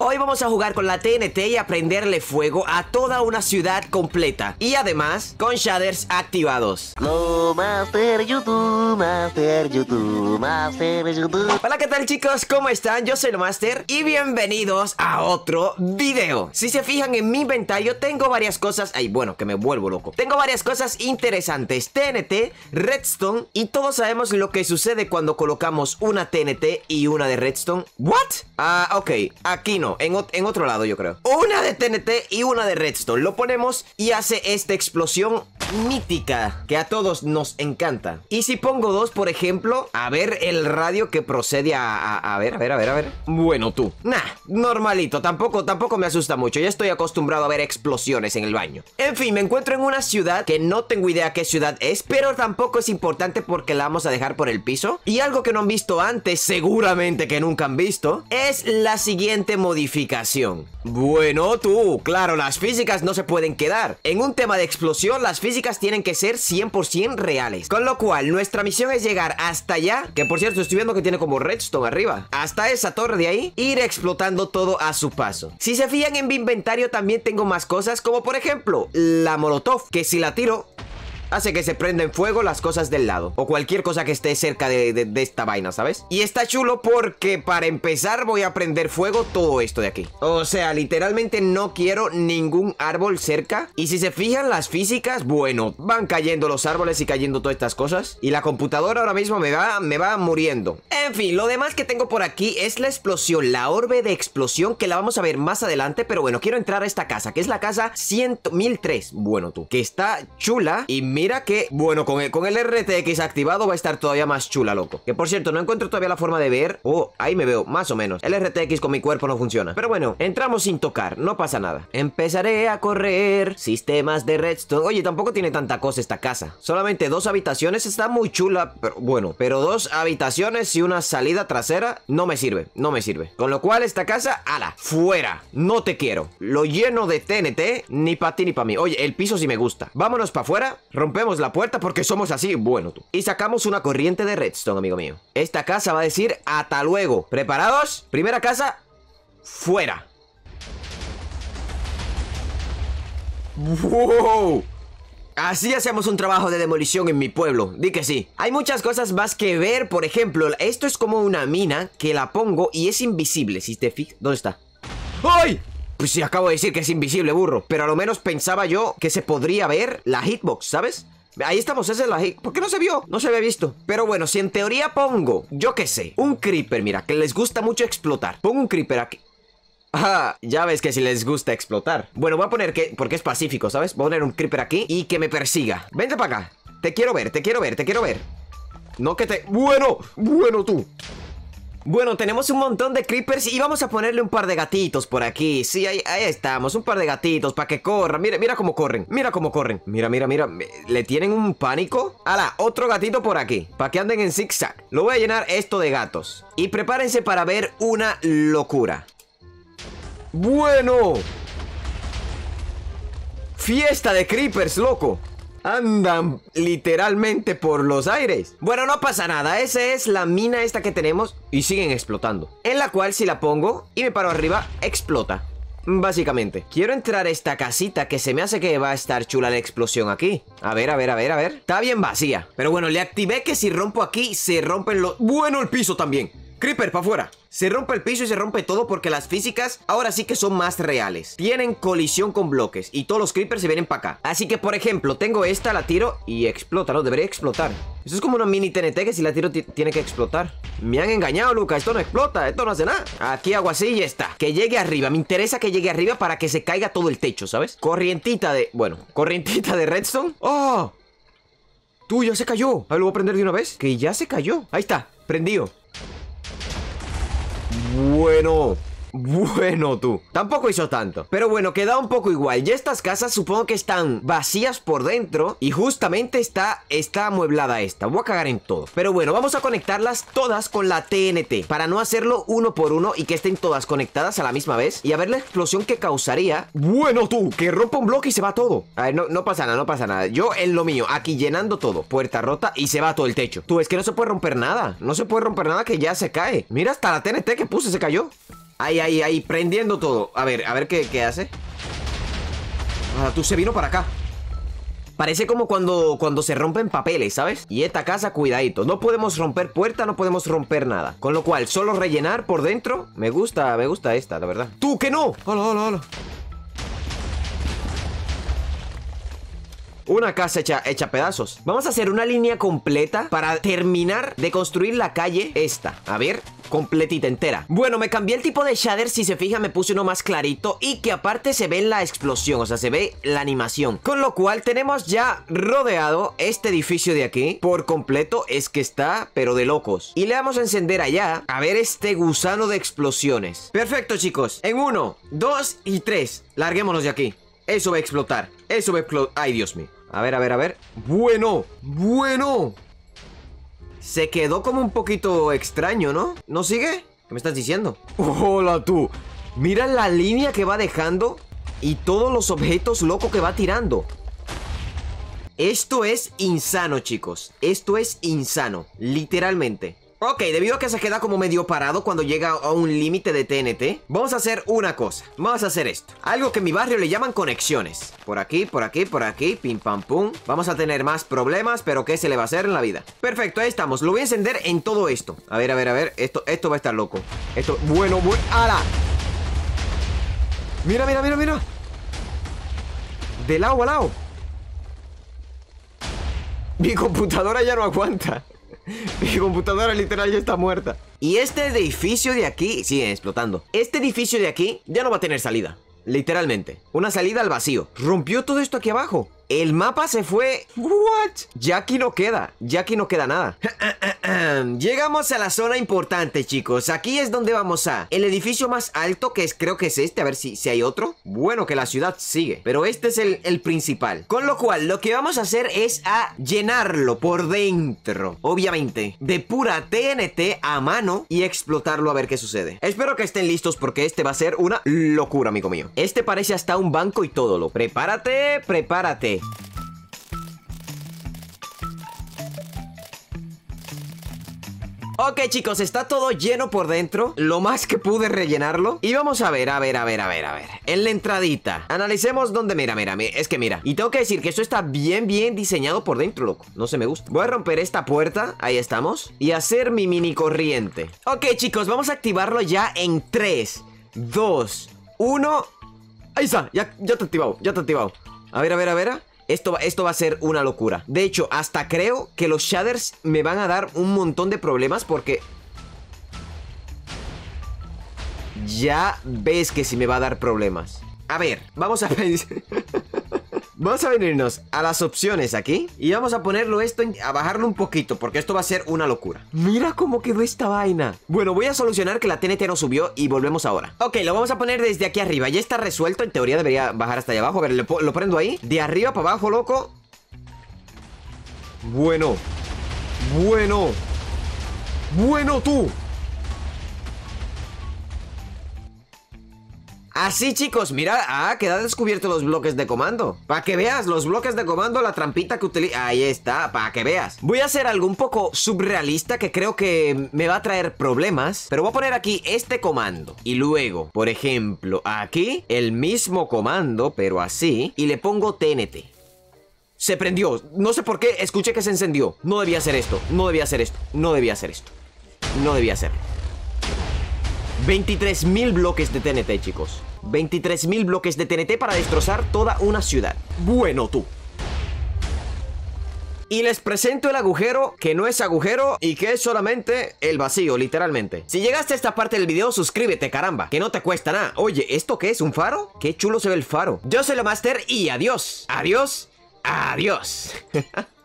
Hoy vamos a jugar con la TNT y a prenderle fuego a toda una ciudad completa. Y además, con shaders activados. Lo Master YouTube, Master YouTube, Master YouTube. Hola, ¿qué tal chicos? ¿Cómo están? Yo soy el Master y bienvenidos a otro video. Si se fijan en mi inventario, tengo varias cosas... Ay, bueno, que me vuelvo loco. Tengo varias cosas interesantes. TNT, Redstone y todos sabemos lo que sucede cuando colocamos una TNT y una de Redstone. ¿What? Ah, ok. Aquí no, en, en otro lado yo creo. Una de TNT y una de Redstone. Lo ponemos y hace esta explosión mítica que a todos nos encanta. Y si pongo dos, por ejemplo, a ver el radio que procede a, a, a ver, a ver, a ver, a ver. Bueno, tú. Nah, normalito, tampoco, tampoco me asusta mucho. Ya estoy acostumbrado a ver explosiones en el baño. En fin, me encuentro en una ciudad que no tengo idea qué ciudad es, pero tampoco es importante porque la vamos a dejar por el piso. Y algo que no han visto antes, seguramente que nunca han visto, es la siguiente modificación. Bueno, tú, claro, las físicas no se pueden quedar. En un tema de explosión, las físicas tienen que ser 100% reales. Con lo cual, nuestra misión es llegar hasta allá, que por cierto estoy viendo que tiene como redstone arriba, hasta esa torre de ahí, ir explotando todo a su paso. Si se fijan en mi inventario también tengo más cosas, como por ejemplo, la molotov, que si la tiro, hace que se prenda en fuego las cosas del lado. O cualquier cosa que esté cerca de, de- esta vaina, ¿sabes? Y está chulo porque para empezar voy a prender fuego todo esto de aquí. O sea, literalmente no quiero ningún árbol cerca. Y si se fijan las físicas, bueno, van cayendo los árboles y cayendo todas estas cosas. Y la computadora ahora mismo me va, me va muriendo. En fin, lo demás que tengo por aquí es la explosión, la orbe de explosión que la vamos a ver más adelante. Pero bueno, quiero entrar a esta casa, que es la casa 100, 1003. Bueno, tú, que está chula. Y mira que, bueno, con el, con el RTX activado va a estar todavía más chula, loco. Que por cierto, no encuentro todavía la forma de ver. Oh, ahí me veo, más o menos. El RTX con mi cuerpo no funciona. Pero bueno, entramos sin tocar, no pasa nada. Empezaré a correr sistemas de redstone. Oye, tampoco tiene tanta cosa esta casa. Solamente dos habitaciones, está muy chula. Pero bueno, pero dos habitaciones y una salida trasera no me sirve, no me sirve. Con lo cual esta casa, ala, fuera. No te quiero. Lo lleno de TNT, ni para ti ni para mí. Oye, el piso sí me gusta. Vámonos para afuera, la puerta porque somos así, bueno tú. Y sacamos una corriente de redstone, amigo mío. Esta casa va a decir hasta luego. ¿Preparados? Primera casa, fuera. ¡Wow! Así hacemos un trabajo de demolición en mi pueblo, di que sí. Hay muchas cosas más que ver, por ejemplo, esto es como una mina que la pongo y es invisible, si te fijas. ¿Dónde está? ¡Ay! Pues sí, acabo de decir que es invisible, burro. Pero a lo menos pensaba yo que se podría ver la hitbox, ¿sabes? Ahí estamos, esa es la. ¿Por qué no se vio? No se había visto. Pero bueno, si en teoría pongo, yo qué sé, un creeper, mira, que les gusta mucho explotar. Pongo un creeper aquí. Ah, ya ves que si les gusta explotar. Bueno, voy a poner que, porque es pacífico, ¿sabes? Voy a poner un creeper aquí y que me persiga. Vente para acá. Te quiero ver, te quiero ver, te quiero ver. No que te... Bueno, bueno tú. Bueno, tenemos un montón de creepers y vamos a ponerle un par de gatitos por aquí. Sí, ahí, ahí estamos, un par de gatitos para que corran. Mira, mira cómo corren, mira cómo corren. Mira, mira, mira, ¿le tienen un pánico? Ala, otro gatito por aquí, para que anden en zigzag. Lo voy a llenar esto de gatos. Y prepárense para ver una locura. Bueno. Fiesta de creepers, loco. Andan literalmente por los aires. Bueno, no pasa nada. Esa es la mina esta que tenemos y siguen explotando. En la cual si la pongo y me paro arriba, explota. Básicamente. Quiero entrar a esta casita que se me hace que va a estar chula la explosión aquí. A ver, a ver, a ver, a ver. Está bien vacía. Pero bueno, le activé que si rompo aquí, se rompen los... Bueno, el piso también. Creeper, para afuera. Se rompe el piso y se rompe todo porque las físicas ahora sí que son más reales. Tienen colisión con bloques y todos los creepers se vienen para acá. Así que, por ejemplo, tengo esta, la tiro y explota, ¿no? Debería explotar. Eso es como una mini TNT que si la tiro ti- tiene que explotar. Me han engañado, Luca. Esto no explota, esto no hace nada. Aquí hago así y ya está. Que llegue arriba. Me interesa que llegue arriba para que se caiga todo el techo, ¿sabes? Corrientita de... Bueno, corrientita de redstone. ¡Oh! Tú, ya se cayó. A lo voy a prender de una vez. Que ya se cayó. Ahí está, prendido. Bueno, bueno tú. Tampoco hizo tanto. Pero bueno, queda un poco igual. Ya estas casas supongo que están vacías por dentro. Y justamente está, está amueblada esta. Voy a cagar en todo. Pero bueno, vamos a conectarlas todas con la TNT. Para no hacerlo uno por uno y que estén todas conectadas a la misma vez. Y a ver la explosión que causaría. Bueno tú, que rompa un bloque y se va todo. A ver, no, no pasa nada, no pasa nada. Yo en lo mío, aquí llenando todo. Puerta rota y se va todo el techo. Tú, es que no se puede romper nada. No se puede romper nada que ya se cae. Mira, hasta la TNT que puse se cayó. Ahí, ahí, ahí, prendiendo todo. A ver, a ver qué, qué hace. Tú se vino para acá. Parece como cuando, cuando se rompen papeles, ¿sabes? Y esta casa, cuidadito. No podemos romper puerta, no podemos romper nada. Con lo cual, solo rellenar por dentro. Me gusta, me gusta esta, la verdad. ¡Tú, que no! ¡Hola, hola, hola! Una casa hecha, hecha pedazos. Vamos a hacer una línea completa para terminar de construir la calle esta. A ver, completita entera. Bueno, me cambié el tipo de shader, si se fija me puse uno más clarito y que aparte se ve la explosión, o sea, se ve la animación. Con lo cual tenemos ya rodeado este edificio de aquí por completo, es que está, pero de locos. Y le vamos a encender allá, a ver este gusano de explosiones. Perfecto, chicos. En uno, dos y tres. Larguémonos de aquí. Eso va a explotar. Eso va a explotar. Ay, Dios mío. A ver, a ver, a ver. Bueno, bueno. Se quedó como un poquito extraño, ¿no? ¿No sigue? ¿Qué me estás diciendo? Hola tú. Mira la línea que va dejando y todos los objetos locos que va tirando. Esto es insano, chicos. Esto es insano, literalmente. Ok, debido a que se queda como medio parado cuando llega a un límite de TNT, vamos a hacer una cosa. Vamos a hacer esto. Algo que en mi barrio le llaman conexiones. Por aquí, por aquí, por aquí, pim pam pum. Vamos a tener más problemas, pero ¿qué se le va a hacer en la vida? Perfecto, ahí estamos. Lo voy a encender en todo esto. A ver, a ver, a ver. Esto, esto va a estar loco. Esto, bueno, bueno. ¡Hala! Mira, mira, mira, mira. De lado a lado. Mi computadora ya no aguanta. Mi computadora literal ya está muerta. Y este edificio de aquí sigue explotando. Este edificio de aquí ya no va a tener salida. Literalmente. Una salida al vacío. Rompió todo esto aquí abajo. El mapa se fue... ¿What? Ya aquí no queda. Ya aquí no queda nada. Llegamos a la zona importante, chicos. Aquí es donde vamos a... El edificio más alto, que es, creo que es este. A ver si, si hay otro. Bueno, que la ciudad sigue. Pero este es el, el principal. Con lo cual, lo que vamos a hacer es a llenarlo por dentro. Obviamente. De pura TNT a mano y explotarlo a ver qué sucede. Espero que estén listos porque este va a ser una locura, amigo mío. Este parece hasta un banco y todo lo. Prepárate, prepárate. Ok chicos, está todo lleno por dentro Lo más que pude rellenarlo. Y vamos a ver, a ver, a ver, a ver, a ver. En la entradita. Analicemos dónde, mira, mira, es que mira. Y tengo que decir que esto está bien, bien diseñado por dentro, loco. No se me gusta. Voy a romper esta puerta, ahí estamos. Y hacer mi mini corriente. Ok chicos, vamos a activarlo ya en 3 2, 1 Ahí está, ya, ya te he activado, ya te he activado. A ver, a ver, a ver esto, esto va a ser una locura. De hecho, hasta creo que los shaders me van a dar un montón de problemas porque... Ya ves que sí me va a dar problemas. A ver, vamos a pensar... Vamos a venirnos a las opciones aquí Y vamos a ponerlo esto, a bajarlo un poquito Porque esto va a ser una locura. Mira cómo quedó esta vaina. Bueno, voy a solucionar que la TNT no subió Y volvemos ahora. Ok, lo vamos a poner desde aquí arriba. Ya está resuelto, en teoría debería bajar hasta allá abajo. A ver, lo, lo prendo ahí. De arriba para abajo, loco. Bueno. Bueno. Bueno tú Así chicos, mira, ah, quedan descubiertos los bloques de comando Para que veas, los bloques de comando, la trampita que utiliza Ahí está, para que veas Voy a hacer algo un poco subrealista que creo que me va a traer problemas Pero voy a poner aquí este comando Y luego, por ejemplo, aquí el mismo comando, pero así Y le pongo TNT se prendió. No sé por qué, escuché que se encendió. No debía hacer esto, no debía hacer esto, no debía hacer esto. No debía hacerlo. 23.000 bloques de TNT, chicos 23.000 bloques de TNT para destrozar toda una ciudad Bueno tú y les presento el agujero que no es agujero y que es solamente el vacío, literalmente. Si llegaste a esta parte del video, suscríbete, caramba, que no te cuesta nada. Oye, ¿esto qué es? ¿Un faro? Qué chulo se ve el faro. Yo soy la Master y adiós. Adiós. Adiós.